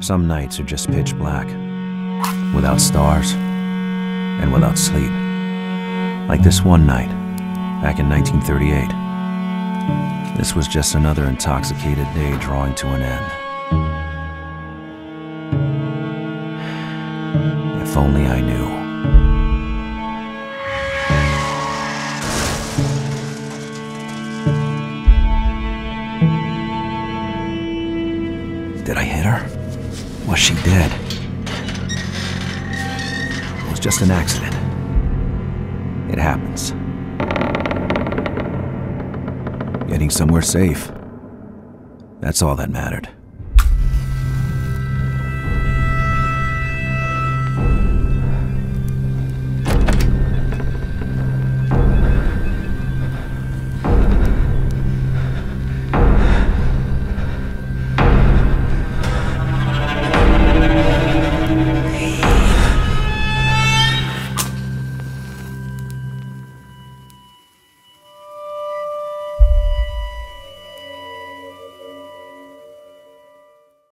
Some nights are just pitch black, without stars, and without sleep. Like this one night, back in 1938. This was just another intoxicated day drawing to an end. If only I knew. Did I hit her? Was she dead? It was just an accident. It happens. Getting somewhere safe. That's all that mattered.